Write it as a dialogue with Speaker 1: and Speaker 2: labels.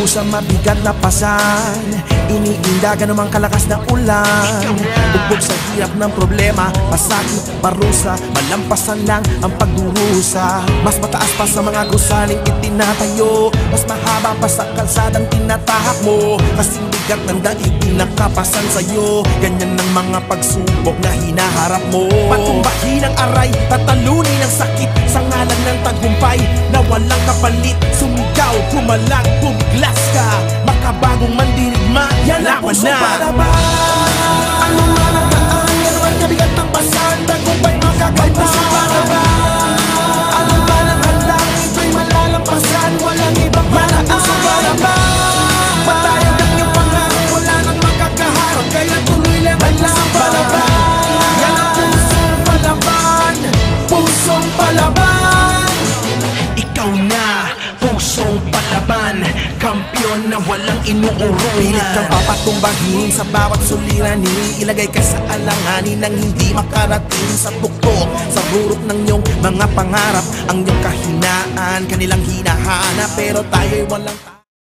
Speaker 1: Kusa mabigat na pasan. Iniindagan namang kalakas na ulan. Bugbog sa hirap ng problema. Pasakit, parusa Malampasan lang ang pagdurusa. Mas mataas pa sa mga gusaling itinatayo. Mas mahaba pa sa kalsadang tinatahak mo. Kasing bigat ng daigdig nakapasan sa'yo. Ganyan ng mga pagsubok na hinaharap mo. Patumbahin ang aray, tatalunin ang sakit. Sa ngalan ng tagumpay na walang kapalit Sumigaw, pumalag, bumiglas ka Makabagong mandirigma, yan laban na. Ano man ang daan, gano'n ang kabigat ng basan Tagumpay makakanta para ba? Ano palaban. Kampiyon na walang inuurungan Pilit kang papatumbahin Sa bawat suliranin Ilagay ka sa alanganin Nang hindi makarating sa tuktok Sa burot ng iyong mga pangarap Ang iyong kahinaan Kanilang hinahanap. Pero tayo'y walang